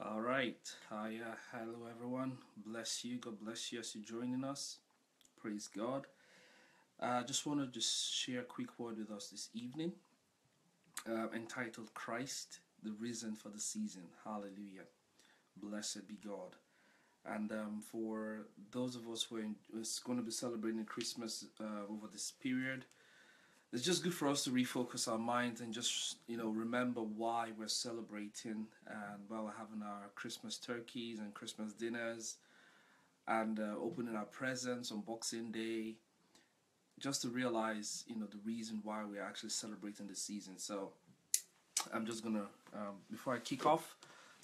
All right. Hi, uh, hello everyone. Bless you. God bless you as you're joining us. Praise God. I uh, just want to just share a quick word with us this evening, uh, entitled "Christ, the Reason for the Season." Hallelujah. Blessed be God. And um, for those of us who are in, going to be celebrating Christmas uh, over this period, it's just good for us to refocus our minds and just you know remember why we're celebrating and while we're having our Christmas turkeys and Christmas dinners and uh, opening our presents on Boxing Day, just to realize you know the reason why we're actually celebrating the season. So I'm just gonna um, before I kick off,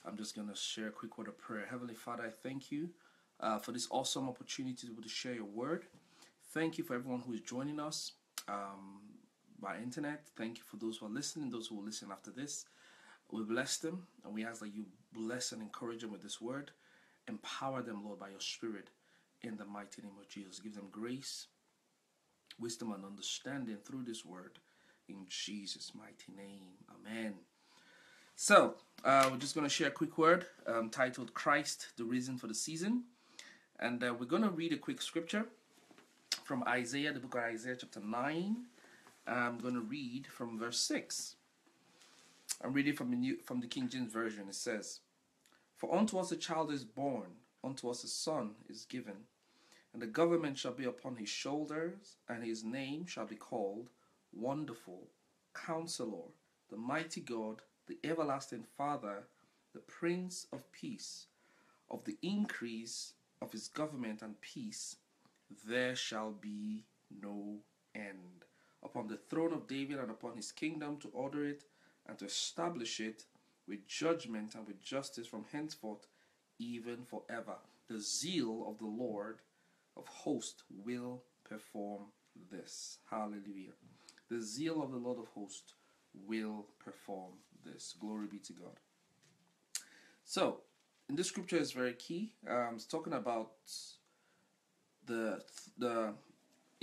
I'm just gonna share a quick word of prayer. Heavenly Father, I thank you uh, for this awesome opportunity to be able to share your word. Thank you for everyone who is joining us. Um, by internet. Thank you for those who are listening, those who will listen after this. We bless them and we ask that you bless and encourage them with this word. Empower them, Lord, by your Spirit in the mighty name of Jesus. Give them grace, wisdom, and understanding through this word in Jesus' mighty name. Amen. So, uh, we're just going to share a quick word um, titled Christ, the Reason for the Season. And uh, we're going to read a quick scripture from Isaiah, the book of Isaiah, chapter 9, I'm going to read from verse 6. I'm reading from the, New, from the King James Version. It says, For unto us a child is born, unto us a son is given, and the government shall be upon his shoulders, and his name shall be called Wonderful, Counselor, the Mighty God, the Everlasting Father, the Prince of Peace. Of the increase of his government and peace, there shall be no end upon the throne of David and upon his kingdom to order it and to establish it with judgment and with justice from henceforth, even forever. The zeal of the Lord of hosts will perform this. Hallelujah. The zeal of the Lord of hosts will perform this. Glory be to God. So, in this scripture is very key. Um, it's talking about the the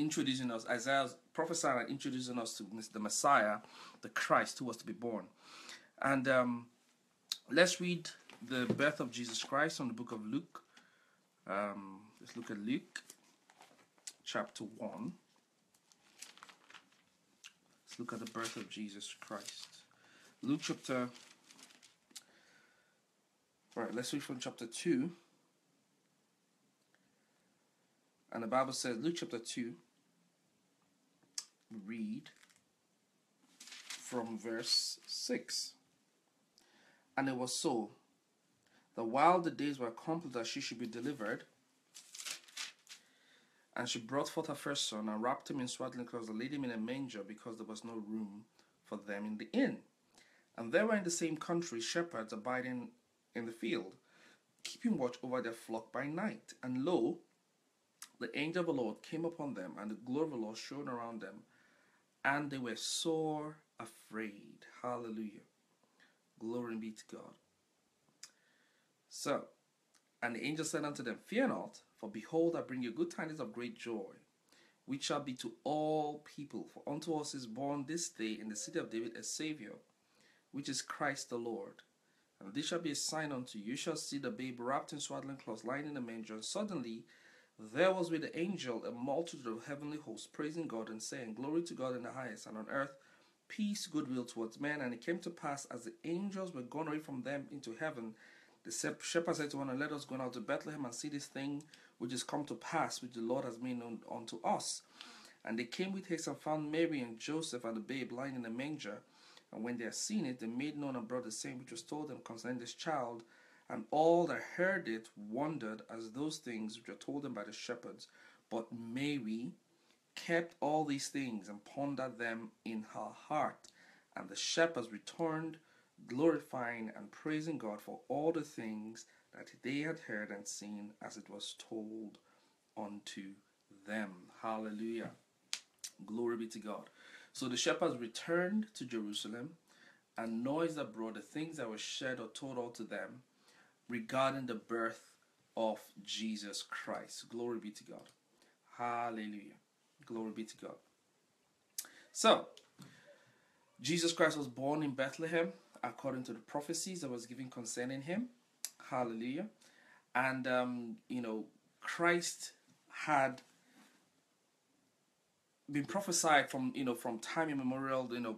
introducing us, as Isaiah prophesying and introducing us to the Messiah, the Christ who was to be born. And um, let's read the birth of Jesus Christ from the book of Luke. Um, let's look at Luke chapter 1. Let's look at the birth of Jesus Christ. Luke chapter. Right, let's read from chapter 2. And the Bible says, Luke chapter 2, read from verse 6. And it was so that while the days were accomplished that she should be delivered, and she brought forth her first son and wrapped him in swaddling clothes and laid him in a manger because there was no room for them in the inn. And there were in the same country shepherds abiding in the field, keeping watch over their flock by night. And lo, the angel of the Lord came upon them, and the glory of the Lord shone around them, and they were sore afraid. Hallelujah. Glory be to God. So, and the angel said unto them, Fear not, for behold, I bring you good tidings of great joy, which shall be to all people. For unto us is born this day in the city of David a Savior, which is Christ the Lord. And this shall be a sign unto you. You shall see the babe wrapped in swaddling clothes, lying in a manger. And suddenly there was with the angel a multitude of heavenly hosts praising God and saying, Glory to God in the highest, and on earth peace, goodwill towards men. And it came to pass as the angels were gone away from them into heaven, the shepherds said to one another, Let us go now to Bethlehem and see this thing which is come to pass, which the Lord has made known unto us. And they came with haste and found Mary and Joseph and the babe lying in a manger. And when they had seen it, they made known and brought the same which was told them concerning this child. And all that heard it wondered as those things which were told them by the shepherds. But Mary kept all these things and pondered them in her heart. And the shepherds returned, glorifying and praising God for all the things that they had heard and seen as it was told unto them. Hallelujah. Glory be to God. So the shepherds returned to Jerusalem, and noise abroad the things that were shared or told unto them regarding the birth of Jesus Christ. Glory be to God. Hallelujah. Glory be to God. So, Jesus Christ was born in Bethlehem according to the prophecies that was given concerning him. Hallelujah. And, um, you know, Christ had been prophesied from, you know, from time immemorial, you know,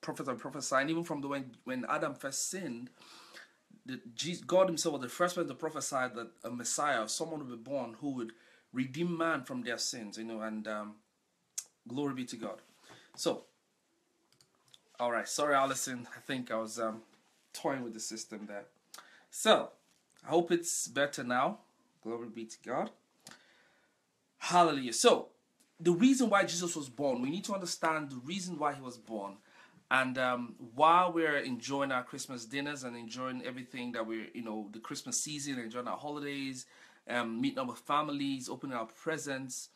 prophets are prophesying, even from the when, when Adam first sinned, Jesus, God himself was the first one to prophesy that a Messiah, someone would be born who would redeem man from their sins, you know, and um, glory be to God. So, all right, sorry, Allison. I think I was um, toying with the system there. So, I hope it's better now. Glory be to God. Hallelujah. So, the reason why Jesus was born, we need to understand the reason why he was born. And um, while we're enjoying our Christmas dinners and enjoying everything that we're, you know, the Christmas season, enjoying our holidays, um, meeting up with families, opening our presents,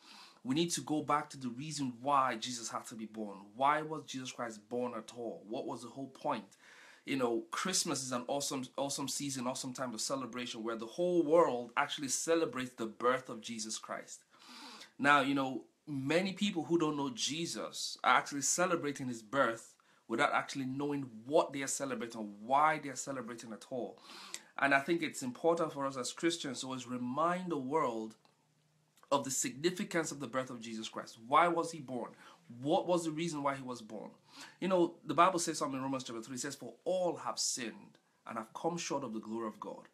we need to go back to the reason why Jesus had to be born. Why was Jesus Christ born at all? What was the whole point? You know, Christmas is an awesome, awesome season, awesome time of celebration where the whole world actually celebrates the birth of Jesus Christ. Now, you know, many people who don't know Jesus are actually celebrating his birth without actually knowing what they are celebrating, why they are celebrating at all. And I think it's important for us as Christians to always remind the world of the significance of the birth of Jesus Christ. Why was he born? What was the reason why he was born? You know, the Bible says something in Romans chapter 3 it says, For all have sinned and have come short of the glory of God.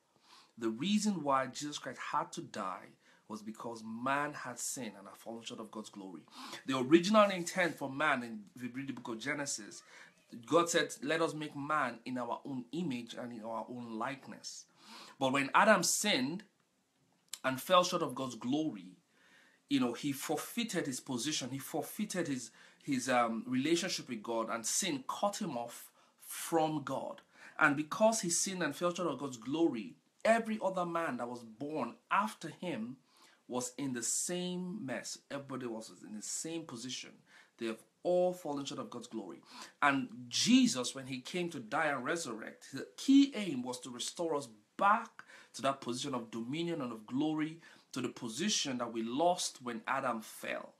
The reason why Jesus Christ had to die was because man had sinned and had fallen short of God's glory. The original intent for man, in if read the book of Genesis, God said, Let us make man in our own image and in our own likeness. But when Adam sinned and fell short of God's glory, you know, he forfeited his position, he forfeited his his um, relationship with God, and sin cut him off from God. And because he sinned and fell short of God's glory, every other man that was born after him was in the same mess. Everybody was in the same position. They have all fallen short of God's glory. And Jesus, when he came to die and resurrect, the key aim was to restore us back to that position of dominion and of glory, to the position that we lost when Adam fell.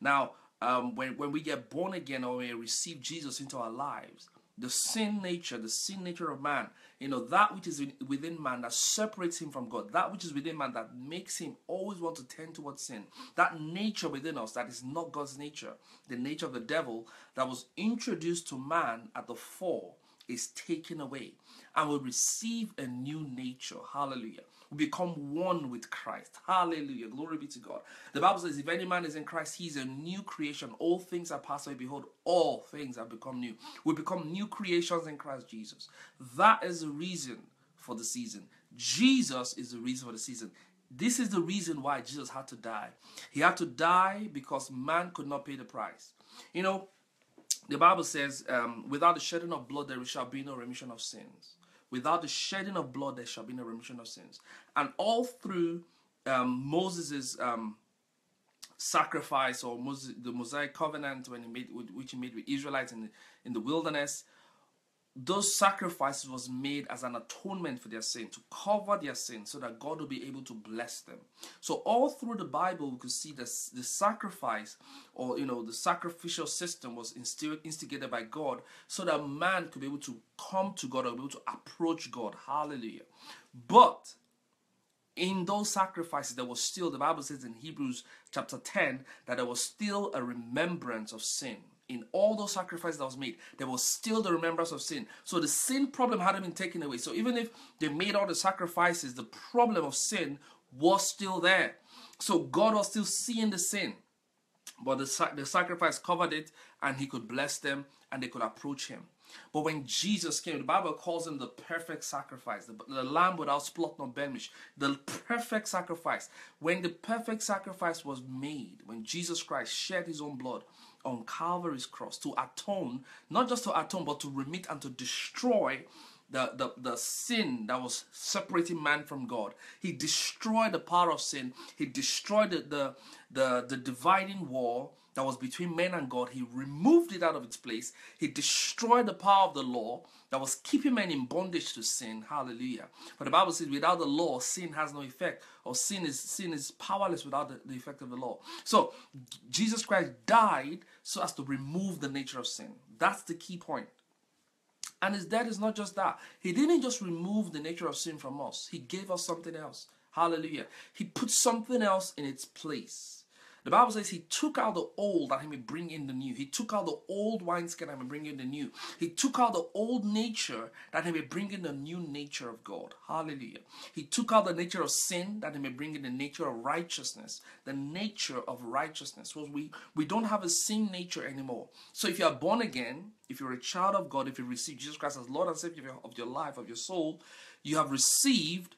Now, um, when, when we get born again or we receive Jesus into our lives, the sin nature, the sin nature of man, you know, that which is within man that separates him from God, that which is within man that makes him always want to tend towards sin, that nature within us that is not God's nature, the nature of the devil that was introduced to man at the fall is taken away and will receive a new nature. Hallelujah. We become one with Christ. Hallelujah. Glory be to God. The Bible says, if any man is in Christ, he is a new creation. All things are passed away. Behold, all things have become new. We become new creations in Christ Jesus. That is the reason for the season. Jesus is the reason for the season. This is the reason why Jesus had to die. He had to die because man could not pay the price. You know, the Bible says, um, without the shedding of blood, there shall be no remission of sins. Without the shedding of blood, there shall be no remission of sins. And all through um, Moses' um, sacrifice or Moses, the Mosaic covenant when he made, which he made with Israelites in the, in the wilderness, those sacrifices was made as an atonement for their sin to cover their sin so that god will be able to bless them. So all through the bible we could see that the sacrifice or you know the sacrificial system was instigated by god so that man could be able to come to god or be able to approach god. Hallelujah. But in those sacrifices there was still the bible says in hebrews chapter 10 that there was still a remembrance of sin in all those sacrifices that was made, there was still the remembrance of sin. So the sin problem hadn't been taken away. So even if they made all the sacrifices, the problem of sin was still there. So God was still seeing the sin. But the, the sacrifice covered it, and He could bless them, and they could approach Him. But when Jesus came, the Bible calls him the perfect sacrifice, the, the lamb without spot nor blemish, the perfect sacrifice. When the perfect sacrifice was made, when Jesus Christ shed his own blood on Calvary's cross to atone, not just to atone, but to remit and to destroy the, the, the sin that was separating man from God. He destroyed the power of sin. He destroyed the, the, the, the dividing wall that was between man and God. He removed it out of its place. He destroyed the power of the law that was keeping men in bondage to sin. Hallelujah. But the Bible says without the law, sin has no effect, or sin is sin is powerless without the, the effect of the law. So Jesus Christ died so as to remove the nature of sin. That's the key point. And his death is not just that. He didn't just remove the nature of sin from us, he gave us something else. Hallelujah. He put something else in its place. The Bible says he took out the old that he may bring in the new. He took out the old wineskin he may bring in the new. He took out the old nature that he may bring in the new nature of God. Hallelujah. He took out the nature of sin that he may bring in the nature of righteousness. The nature of righteousness. So we, we don't have a sin nature anymore. So if you are born again, if you're a child of God, if you receive Jesus Christ as Lord and Savior of your life, of your soul, you have received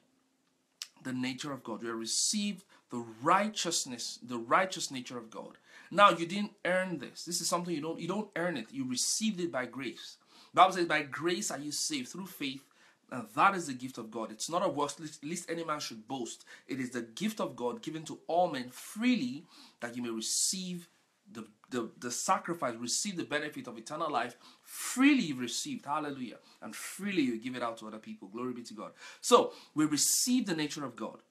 the nature of God. You have received the righteousness, the righteous nature of God. Now you didn't earn this. This is something you don't you don't earn it. You received it by grace. The Bible says, "By grace are you saved through faith." And that is the gift of God. It's not a works, least any man should boast. It is the gift of God given to all men freely that you may receive the, the, the sacrifice, receive the benefit of eternal life freely you've received. Hallelujah. And freely you give it out to other people. Glory be to God. So we receive the nature of God.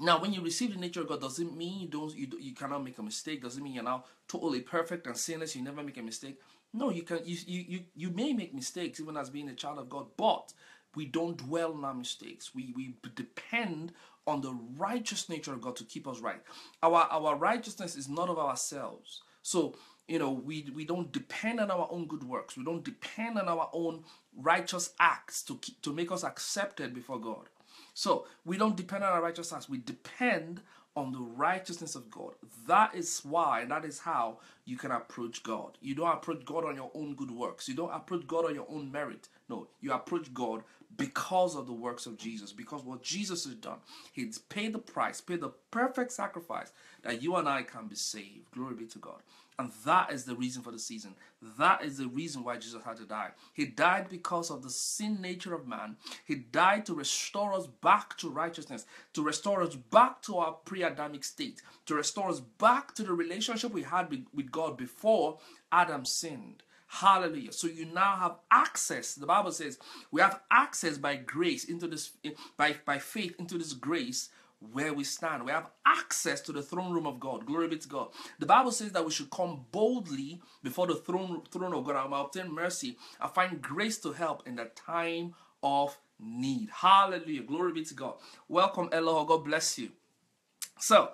Now, when you receive the nature of God, doesn't mean you don't you, you cannot make a mistake? Doesn't mean you're now totally perfect and sinless? You never make a mistake? No, you can. You you you, may make mistakes even as being a child of God, but we don't dwell on our mistakes. We we depend on the righteous nature of God to keep us right. Our our righteousness is not of ourselves. So you know we we don't depend on our own good works. We don't depend on our own righteous acts to keep, to make us accepted before God. So we don't depend on our righteous acts. We depend on the righteousness of God. That is why, that is how you can approach God. You don't approach God on your own good works. You don't approach God on your own merit. No, you approach God because of the works of Jesus, because what Jesus has done. He's paid the price, paid the perfect sacrifice that you and I can be saved. Glory be to God. And that is the reason for the season. That is the reason why Jesus had to die. He died because of the sin nature of man. He died to restore us back to righteousness, to restore us back to our pre Adamic state, to restore us back to the relationship we had with God before Adam sinned. Hallelujah. So you now have access. The Bible says we have access by grace into this, by, by faith into this grace where we stand. We have access to the throne room of God. Glory be to God. The Bible says that we should come boldly before the throne, throne of God and obtain mercy and find grace to help in the time of need. Hallelujah. Glory be to God. Welcome, Elohim. God bless you. So,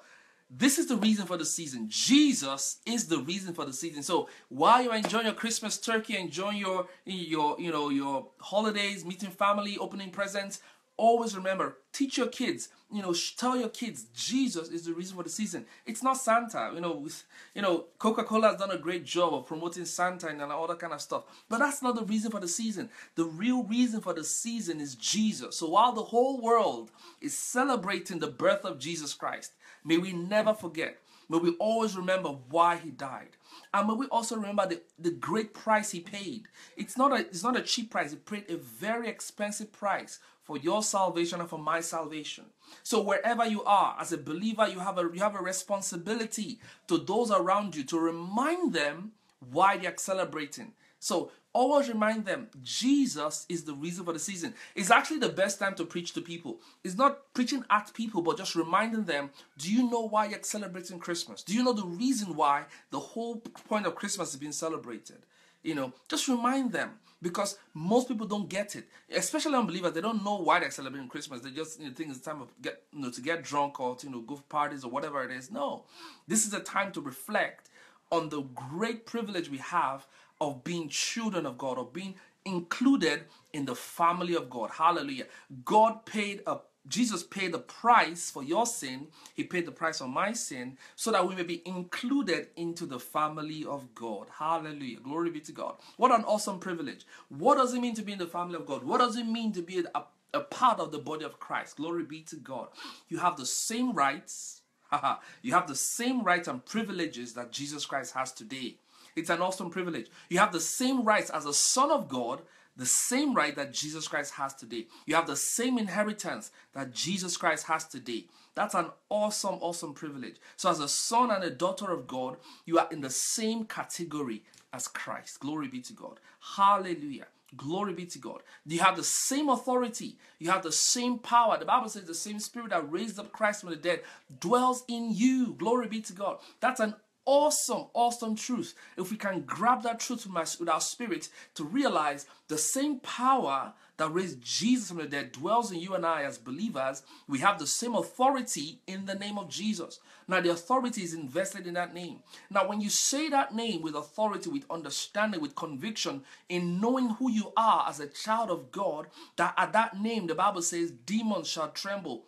this is the reason for the season. Jesus is the reason for the season. So while you're enjoying your Christmas turkey, enjoying your your you know your holidays, meeting family, opening presents, always remember teach your kids you know tell your kids jesus is the reason for the season. It's not santa you know with, you know coca-cola has done a great job of promoting santa and all that kind of stuff. But that's not the reason for the season. The real reason for the season is jesus. So while the whole world is celebrating the birth of jesus christ may we never forget may we always remember why he died and may we also remember the, the great price he paid. It's not a it's not a cheap price. He paid a very expensive price for your salvation and for my salvation. So wherever you are, as a believer, you have a you have a responsibility to those around you to remind them why they're celebrating. So always remind them Jesus is the reason for the season. It's actually the best time to preach to people. It's not preaching at people, but just reminding them do you know why you're celebrating Christmas? Do you know the reason why the whole point of Christmas is being celebrated? You know, just remind them because most people don't get it, especially unbelievers. They don't know why they're celebrating Christmas. They just you know, think it's time of get you know to get drunk or to, you know go parties or whatever it is. No, this is a time to reflect on the great privilege we have of being children of God, of being included in the family of God. Hallelujah. God paid a Jesus paid the price for your sin. He paid the price for my sin so that we may be included into the family of God. Hallelujah. Glory be to God. What an awesome privilege. What does it mean to be in the family of God? What does it mean to be a, a part of the body of Christ? Glory be to God. You have the same rights. you have the same rights and privileges that Jesus Christ has today. It's an awesome privilege. You have the same rights as a son of God the same right that Jesus Christ has today. You have the same inheritance that Jesus Christ has today. That's an awesome, awesome privilege. So, as a son and a daughter of God, you are in the same category as Christ. Glory be to God. Hallelujah. Glory be to God. You have the same authority. You have the same power. The Bible says the same spirit that raised up Christ from the dead dwells in you. Glory be to God. That's an awesome, awesome truth. If we can grab that truth with, our spirit to realize the same power that raised Jesus from the dead dwells in you and I as believers, we have the same authority in the name of Jesus. Now, the authority is invested in that name. Now, when you say that name with authority, with understanding, with conviction, in knowing who you are as a child of God, that at that name, the Bible says, demons shall tremble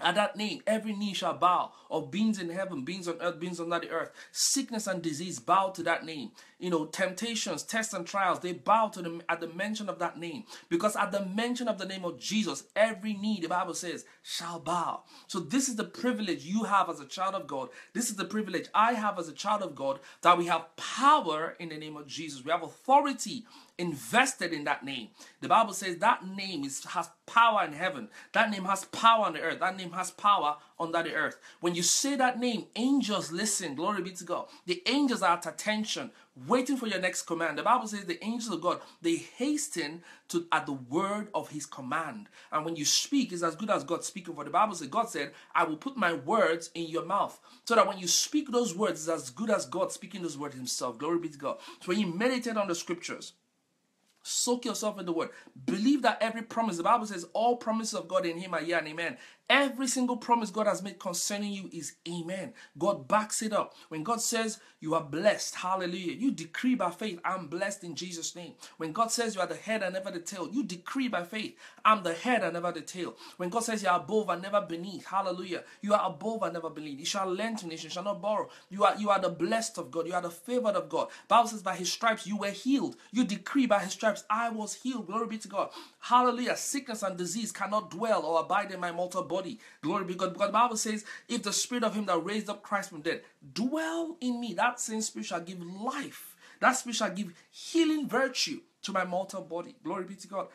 at that name, every knee shall bow of beings in heaven, beings on earth, beings under the earth. Sickness and disease bow to that name. You know, temptations, tests, and trials, they bow to them at the mention of that name. Because at the mention of the name of Jesus, every knee, the Bible says, shall bow. So this is the privilege you have as a child of God. This is the privilege I have as a child of God that we have power in the name of Jesus. We have authority invested in that name. The Bible says that name is, has power in heaven. That name has power on the earth. That name has power under the earth. When you say that name, angels listen. Glory be to God. The angels are at attention, waiting for your next command. The Bible says the angels of God, they hasten to at the word of his command. And when you speak, it's as good as God speaking. For the Bible says, God said, I will put my words in your mouth. So that when you speak those words, it's as good as God speaking those words himself. Glory be to God. So when you meditate on the scriptures, Soak yourself in the word. Believe that every promise, the Bible says, all promises of God in Him are yeah and amen. Every single promise God has made concerning you is amen. God backs it up. When God says you are blessed, hallelujah, you decree by faith, I'm blessed in Jesus' name. When God says you are the head and never the tail, you decree by faith, I'm the head and never the tail. When God says you are above and never beneath, hallelujah, you are above and never beneath. You shall lend to nations, shall not borrow. You are you are the blessed of God, you are the favored of God. Bible says by his stripes you were healed. You decree by his stripes, I was healed. Glory be to God. Hallelujah. Sickness and disease cannot dwell or abide in my mortal body body. Glory be God. Because the Bible says, if the spirit of him that raised up Christ from dead dwell in me, that same spirit shall give life. That spirit shall give healing virtue to my mortal body. Glory be to God.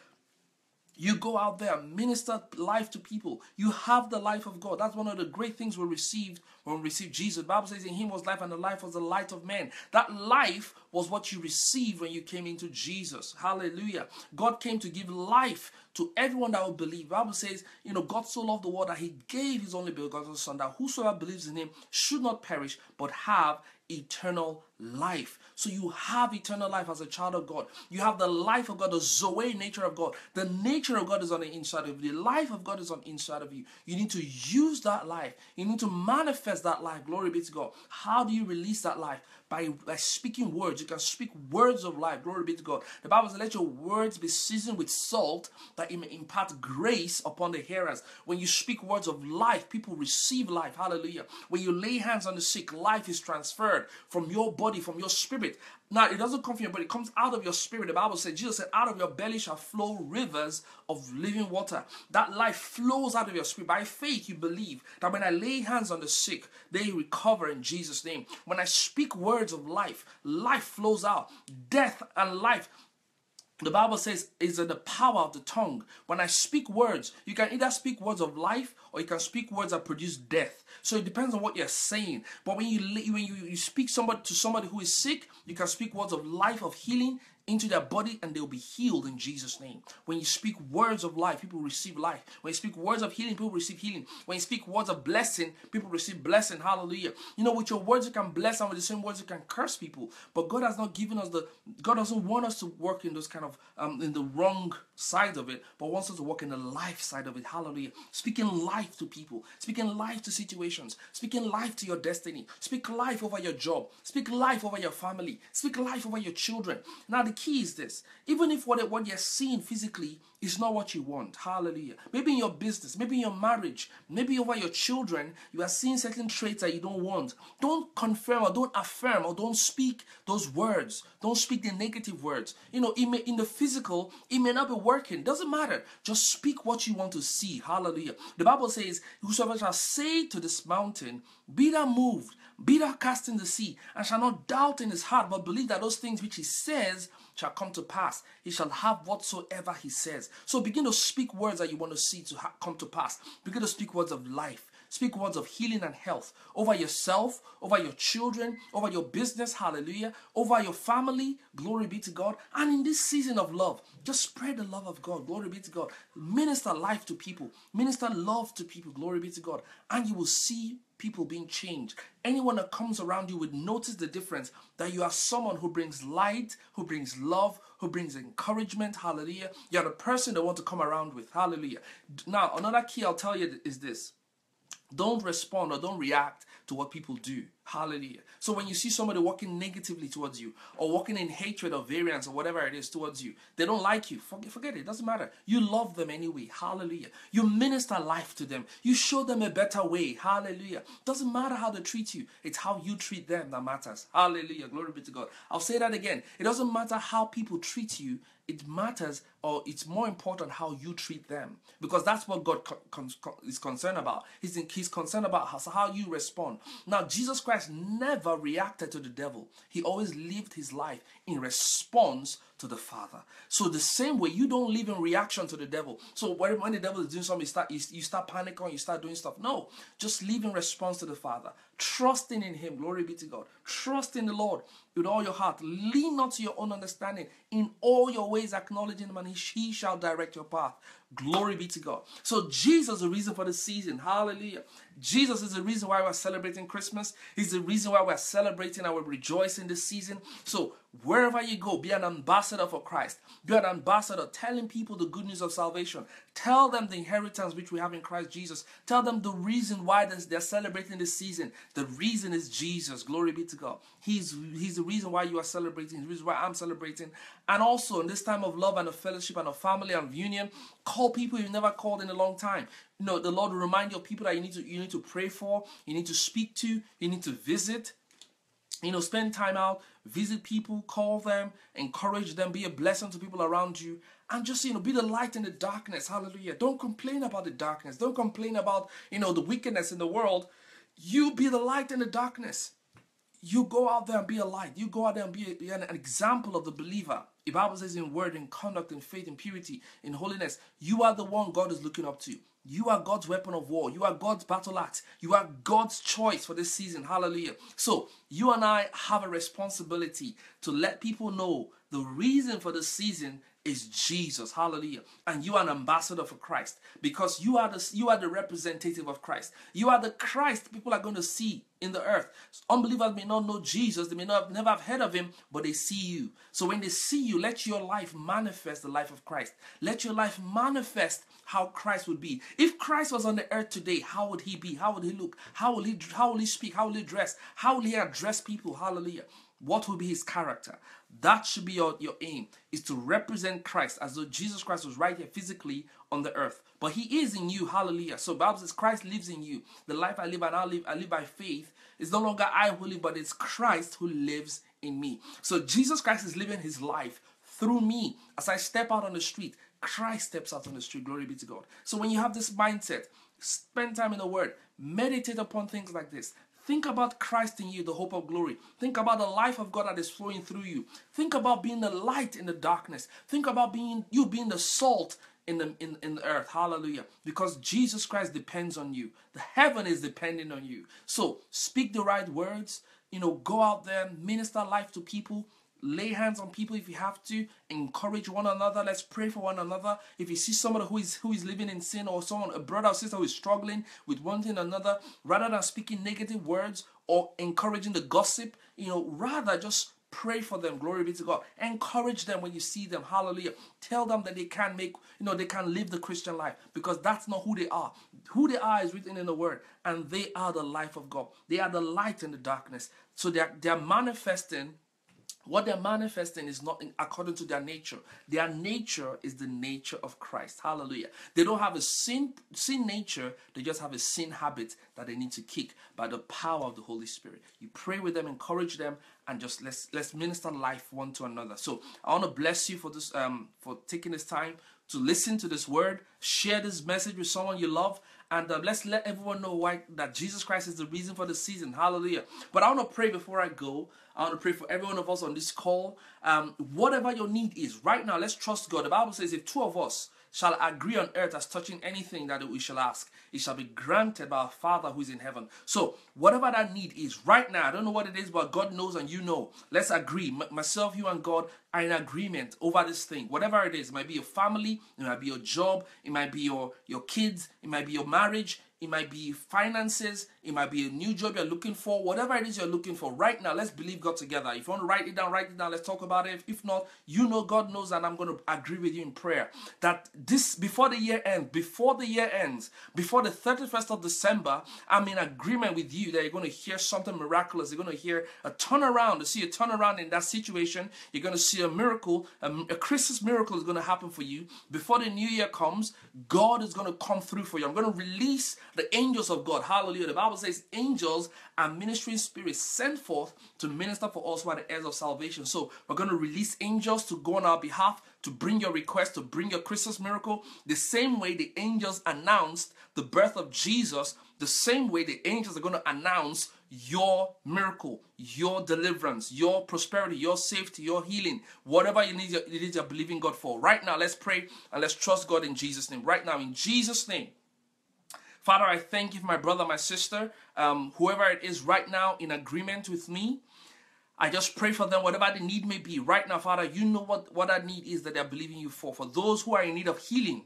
You go out there, minister life to people. You have the life of God. That's one of the great things we received when we received Jesus. The Bible says in him was life and the life was the light of men. That life was what you received when you came into Jesus. Hallelujah. God came to give life to everyone that will believe. The Bible says, you know, God so loved the world that he gave his only begotten son that whosoever believes in him should not perish but have eternal life. So you have eternal life as a child of God. You have the life of God, the Zoe nature of God. The nature of God is on the inside of you. The life of God is on inside of you. You need to use that life. You need to manifest that life. Glory be to God. How do you release that life? By, by speaking words. You can speak words of life. Glory be to God. The Bible says, let your words be seasoned with salt that it may impart grace upon the hearers. When you speak words of life, people receive life. Hallelujah. When you lay hands on the sick, life is transferred from your body body, from your spirit. Now, it doesn't come from your body, it comes out of your spirit. The Bible said, Jesus said, out of your belly shall flow rivers of living water. That life flows out of your spirit. By faith, you believe that when I lay hands on the sick, they recover in Jesus' name. When I speak words of life, life flows out. Death and life the Bible says is in the power of the tongue. When I speak words, you can either speak words of life or you can speak words that produce death. So it depends on what you're saying. But when you when you, you speak somebody to somebody who is sick, you can speak words of life, of healing, into their body and they'll be healed in Jesus' name. When you speak words of life, people receive life. When you speak words of healing, people receive healing. When you speak words of blessing, people receive blessing. Hallelujah. You know, with your words, you can bless, and with the same words, you can curse people. But God has not given us the, God doesn't want us to work in those kind of, um, in the wrong side of it, but wants us to work in the life side of it. Hallelujah. Speaking life to people, speaking life to situations, speaking life to your destiny, speak life over your job, speak life over your family, speak life over your children. Now, the key is this even if what, what you're seeing physically is not what you want, hallelujah. Maybe in your business, maybe in your marriage, maybe over your children, you are seeing certain traits that you don't want. Don't confirm or don't affirm or don't speak those words. Don't speak the negative words. You know, may, in the physical, it may not be working. Doesn't matter. Just speak what you want to see, hallelujah. The Bible says, Whosoever shall say to this mountain, Be thou moved, be thou cast in the sea, and shall not doubt in his heart, but believe that those things which he says shall come to pass. He shall have whatsoever he says. So begin to speak words that you want to see to come to pass. Begin to speak words of life. Speak words of healing and health over yourself, over your children, over your business, hallelujah, over your family, glory be to God. And in this season of love, just spread the love of God, glory be to God. Minister life to people, minister love to people, glory be to God. And you will see people being changed. Anyone that comes around you would notice the difference that you are someone who brings light, who brings love, who brings encouragement. Hallelujah. You're the person they want to come around with. Hallelujah. Now, another key I'll tell you is this don't respond or don't react to what people do. Hallelujah. So when you see somebody walking negatively towards you or walking in hatred or variance or whatever it is towards you, they don't like you. Forget, forget it. it. Doesn't matter. You love them anyway. Hallelujah. You minister life to them. You show them a better way. Hallelujah. Doesn't matter how they treat you. It's how you treat them that matters. Hallelujah. Glory be to God. I'll say that again. It doesn't matter how people treat you it matters or it's more important how you treat them because that's what God con- con- is concerned about. He's, in, he's concerned about how, how you respond. Now, Jesus Christ never reacted to the devil, he always lived his life in response to the Father. So the same way, you don't live in reaction to the devil. So when the devil is doing something, you start you, start panicking, you start doing stuff. No, just live in response to the Father, trusting in Him. Glory be to God. Trust in the Lord with all your heart. Lean not to your own understanding. In all your ways, acknowledging Him, and He shall direct your path. Glory be to God. So Jesus the reason for the season. Hallelujah. Jesus is the reason why we're celebrating Christmas. He's the reason why we're celebrating and we're rejoicing this season. So wherever you go, be an ambassador for Christ. Be an ambassador telling people the good news of salvation. Tell them the inheritance which we have in Christ Jesus. Tell them the reason why they're celebrating this season. The reason is Jesus. Glory be to God. He's, he's the reason why you are celebrating. the reason why I'm celebrating. And also in this time of love and of fellowship and of family and of union, call people you've never called in a long time. You know, the Lord will remind you of people that you need to you need to pray for, you need to speak to, you need to visit. You know, spend time out, visit people, call them, encourage them, be a blessing to people around you, and just you know be the light in the darkness hallelujah don't complain about the darkness don't complain about you know the wickedness in the world you be the light in the darkness you go out there and be a light. You go out there and be, a, an, example of the believer. The Bible says in word, in conduct, in faith, in purity, in holiness. You are the one God is looking up to. You are God's weapon of war. You are God's battle axe. You are God's choice for this season. Hallelujah. So, you and I have a responsibility to let people know the reason for the season is Jesus. Hallelujah. And you are an ambassador for Christ because you are the you are the representative of Christ. You are the Christ people are going to see in the earth. Unbelievers may not know Jesus, they may not have, never have heard of him, but they see you. So when they see you, let your life manifest the life of Christ. Let your life manifest how Christ would be. If Christ was on the earth today, how would he be? How would he look? How will he how will he speak? How will he dress? How will he address people? Hallelujah. What will be his character? That should be your, your aim, is to represent Christ as though Jesus Christ was right here physically on the earth. But he is in you, hallelujah. So Bible says Christ lives in you. The life I live and I live, I live by faith. It's no longer I who live, but it's Christ who lives in me. So Jesus Christ is living his life through me. As I step out on the street, Christ steps out on the street. Glory be to God. So when you have this mindset, spend time in the Word, meditate upon things like this. Think about Christ in you, the hope of glory. Think about the life of God that is flowing through you. Think about being the light in the darkness. Think about being you being the salt in the in, in the earth. Hallelujah. Because Jesus Christ depends on you. The heaven is depending on you. So speak the right words. You know, go out there, minister life to people, lay hands on people if you have to encourage one another let's pray for one another. If you see somebody who is who is living in sin or someone a brother or sister who is struggling with one thing or another rather than speaking negative words or encouraging the gossip you know rather just pray for them. Glory be to god. Encourage them when you see them. Hallelujah. Tell them that they can make you know they can live the christian life because that's not who they are. Who they are is written in the word and they are the life of god. They are the light in the darkness. So they're they're manifesting what they're manifesting is not according to their nature. Their nature is the nature of Christ. Hallelujah. They don't have a sin sin nature, they just have a sin habit that they need to kick by the power of the Holy Spirit. You pray with them, encourage them, and just let's let's minister life one to another. So I want to bless you for this um for taking this time to listen to this word, share this message with someone you love, and uh, let's let everyone know why that Jesus Christ is the reason for the season. Hallelujah. But I want to pray before I go. I want to pray for every one of us on this call. Um, whatever your need is right now, let's trust God. The Bible says if two of us shall agree on earth as touching anything that we shall ask, it shall be granted by our Father who is in heaven. So, whatever that need is right now, I don't know what it is, but God knows and you know. Let's agree. M- myself, you, and God are in agreement over this thing. Whatever it is, it might be your family, it might be your job, it might be your, your kids, it might be your marriage, it might be finances, it might be a new job you're looking for, whatever it is you're looking for. Right now, let's believe God together. If you want to write it down, write it down. Let's talk about it. If not, you know God knows, and I'm going to agree with you in prayer that this before the year ends, before the year ends, before the 31st of December, I'm in agreement with you that you're going to hear something miraculous. You're going to hear a turnaround, to see a turnaround in that situation. You're going to see a miracle, a, a Christmas miracle is going to happen for you. Before the new year comes, God is going to come through for you. I'm going to release the angels of God. Hallelujah. The Bible says angels are ministering spirits sent forth to minister for us who are the heirs of salvation. So we're going to release angels to go on our behalf to bring your request, to bring your Christmas miracle. The same way the angels announced the birth of Jesus, the same way the angels are going to announce your miracle, your deliverance, your prosperity, your safety, your healing, whatever you need, you need, you're believing God for. Right now, let's pray and let's trust God in Jesus' name. Right now, in Jesus' name. Father, I thank you for my brother, my sister, um, whoever it is right now in agreement with me. I just pray for them, whatever the need may be. Right now, Father, you know what, what that need is that they're believing you for. For those who are in need of healing,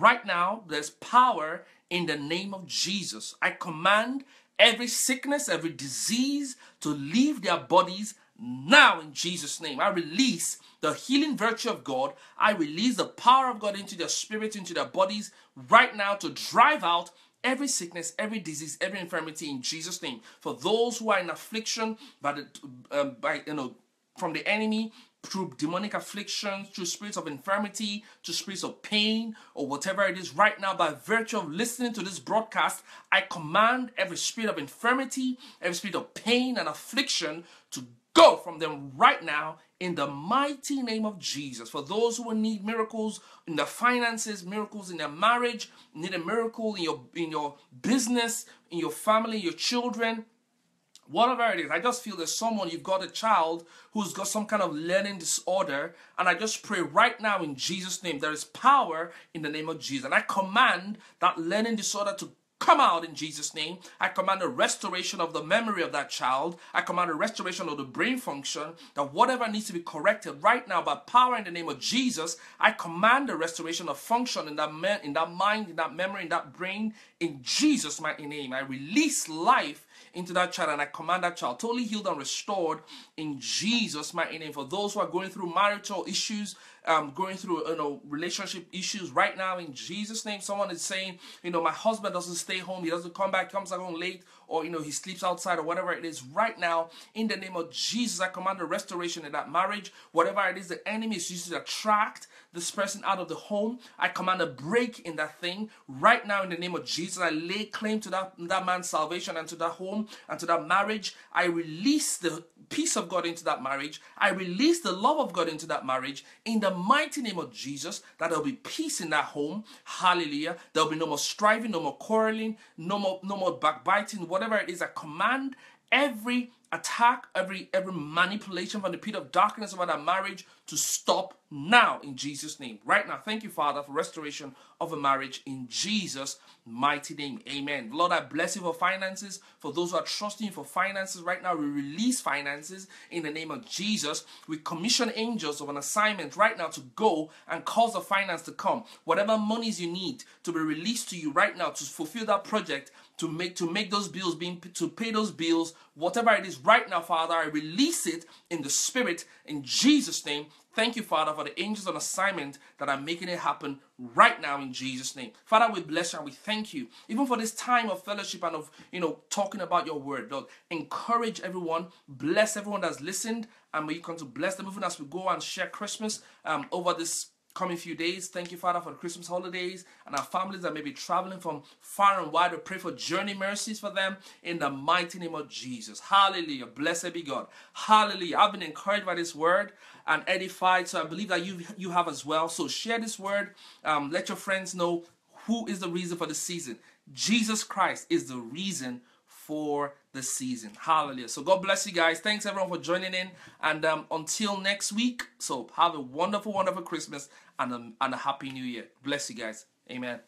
right now, there's power in the name of Jesus. I command every sickness, every disease to leave their bodies now in Jesus' name. I release the healing virtue of God. I release the power of God into their spirit, into their bodies right now to drive out every sickness, every disease, every infirmity in Jesus' name. For those who are in affliction by the um, by you know from the enemy through demonic affliction, through spirits of infirmity, to spirits of pain, or whatever it is right now, by virtue of listening to this broadcast, I command every spirit of infirmity, every spirit of pain and affliction to go from them right now in the mighty name of Jesus. For those who need miracles in their finances, miracles in their marriage, need a miracle in your in your business, in your family, your children, whatever it is, I just feel there's someone, you've got a child who's got some kind of learning disorder, and I just pray right now in Jesus' name, there is power in the name of Jesus. And I command that learning disorder to come out in Jesus' name. I command a restoration of the memory of that child. I command a restoration of the brain function. That whatever needs to be corrected right now by power in the name of Jesus, I command a restoration of function in that man, in that mind, in that memory, in that brain, in Jesus' mighty name. I release life into that child and I command that child totally healed and restored in Jesus' mighty name. For those who are going through marital issues, um, going through you know relationship issues right now in Jesus' name. Someone is saying, you know, my husband doesn't stay home, he doesn't come back, comes back home late, or you know, he sleeps outside or whatever it is. Right now, in the name of Jesus, I command a restoration in that marriage. Whatever it is the enemy is used to attract this person out of the home, I command a break in that thing. Right now, in the name of Jesus, I lay claim to that, that man's salvation and to that home and to that marriage. I release the peace of God into that marriage. I release the love of God into that marriage in the mighty name of Jesus that there'll be peace in that home. Hallelujah. There'll be no more striving, no more quarreling, no more no more backbiting, whatever it is. I command every attack, every every manipulation from the pit of darkness about our marriage to stop now in Jesus' name. Right now, thank you, Father, for restoration of a marriage in Jesus' mighty name. Amen. Lord, I bless you for finances. For those who are trusting you for finances right now, we release finances in the name of Jesus. We commission angels of an assignment right now to go and cause the finance to come. Whatever monies you need to be released to you right now to fulfill that project, to make to make those bills being to pay those bills whatever it is right now father i release it in the spirit in jesus name Thank you, Father, for the angels on assignment that are making it happen right now in Jesus' name. Father, we bless you and we thank you. Even for this time of fellowship and of, you know, talking about your word, Lord. Encourage everyone, bless everyone that's listened, and may you come to bless them even as we go and share Christmas um, over this coming few days. Thank you, Father, for the Christmas holidays and our families that may be traveling from far and wide. We pray for journey mercies for them in the mighty name of Jesus. Hallelujah. Blessed be God. Hallelujah. I've been encouraged by this word and edified, so I believe that you you have as well. So share this word. Um, let your friends know who is the reason for the season. Jesus Christ is the reason for season. Hallelujah. So God bless you guys. Thanks everyone for joining in. And um, until next week, so have a wonderful, wonderful Christmas and a, and a happy new year. Bless you guys. Amen.